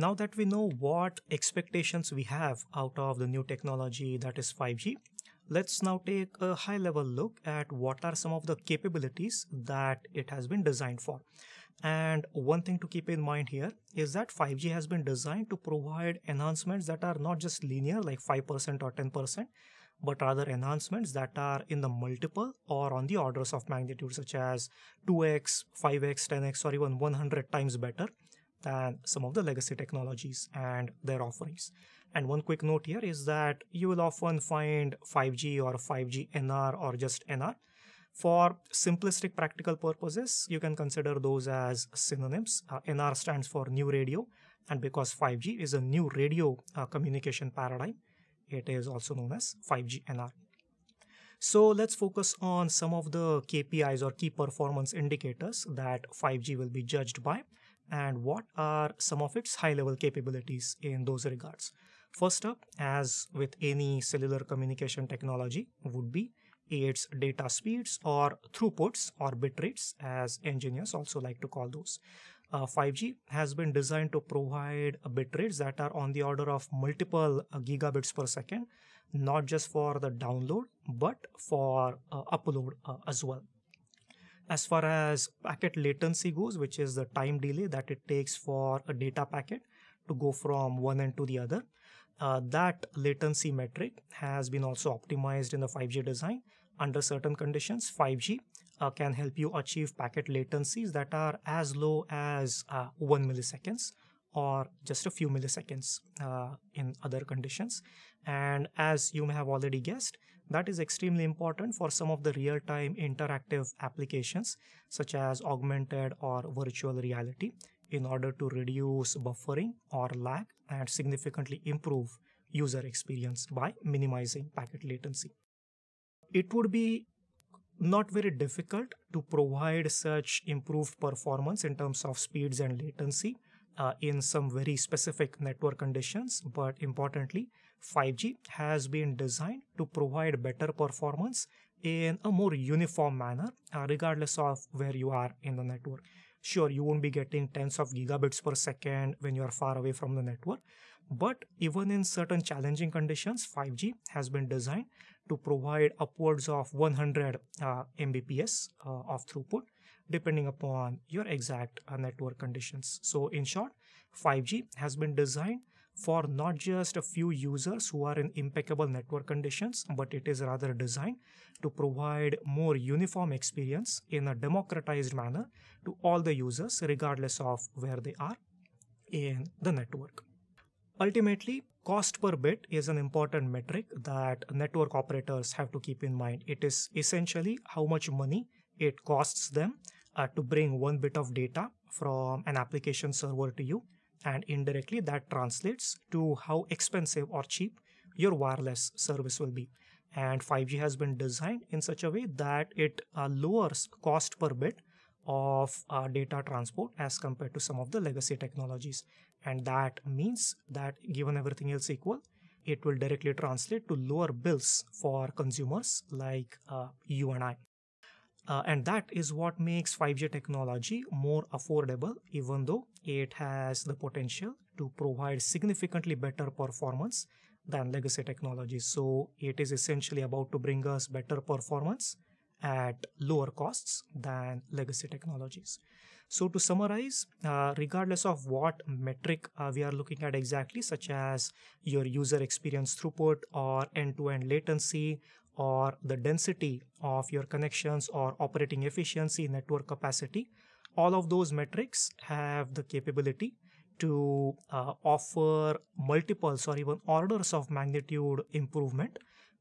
Now that we know what expectations we have out of the new technology that is 5G, let's now take a high level look at what are some of the capabilities that it has been designed for. And one thing to keep in mind here is that 5G has been designed to provide enhancements that are not just linear like 5% or 10%, but rather enhancements that are in the multiple or on the orders of magnitude such as 2x, 5x, 10x or even 100 times better than some of the legacy technologies and their offerings. And one quick note here is that you will often find 5G or 5G NR or just NR. For simplistic practical purposes, you can consider those as synonyms. Uh, NR stands for new radio, and because 5G is a new radio uh, communication paradigm, it is also known as 5G NR. So let's focus on some of the KPIs or key performance indicators that 5G will be judged by and what are some of its high level capabilities in those regards. First up, as with any cellular communication technology, would be its data speeds or throughputs or bit rates, as engineers also like to call those. Uh, 5G has been designed to provide bit rates that are on the order of multiple uh, gigabits per second, not just for the download, but for uh, upload uh, as well. As far as packet latency goes, which is the time delay that it takes for a data packet to go from one end to the other, uh, that latency metric has been also optimized in the 5G design. Under certain conditions, 5G uh, can help you achieve packet latencies that are as low as uh, 1 milliseconds or just a few milliseconds uh, in other conditions. And as you may have already guessed, that is extremely important for some of the real time interactive applications, such as augmented or virtual reality, in order to reduce buffering or lag and significantly improve user experience by minimizing packet latency. It would be not very difficult to provide such improved performance in terms of speeds and latency uh, in some very specific network conditions, but importantly, 5G has been designed to provide better performance in a more uniform manner, uh, regardless of where you are in the network. Sure, you won't be getting tens of gigabits per second when you are far away from the network, but even in certain challenging conditions, 5G has been designed to provide upwards of 100 uh, Mbps uh, of throughput, depending upon your exact uh, network conditions. So, in short, 5G has been designed for not just a few users who are in impeccable network conditions, but it is rather designed to provide more uniform experience in a democratized manner to all the users, regardless of where they are in the network. Ultimately, cost per bit is an important metric that network operators have to keep in mind. It is essentially how much money it costs them uh, to bring one bit of data from an application server to you and indirectly that translates to how expensive or cheap your wireless service will be. And 5g has been designed in such a way that it uh, lowers cost per bit of uh, data transport as compared to some of the legacy technologies. And that means that given everything else equal it will directly translate to lower bills for consumers like uh, you and i uh, and that is what makes 5G technology more affordable, even though it has the potential to provide significantly better performance than legacy technologies. So it is essentially about to bring us better performance at lower costs than legacy technologies. So to summarize, uh, regardless of what metric uh, we are looking at exactly, such as your user experience throughput or end-to-end latency or the density of your connections or operating efficiency, network capacity, all of those metrics have the capability to uh, offer multiples or even orders of magnitude improvement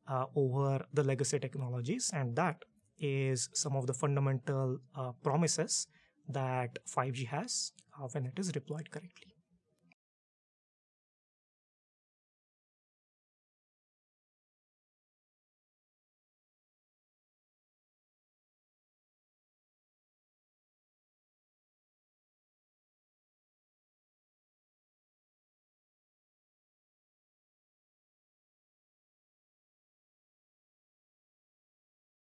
uh, over the legacy technologies. And that is some of the fundamental uh, promises that 5G has uh, when it is deployed correctly.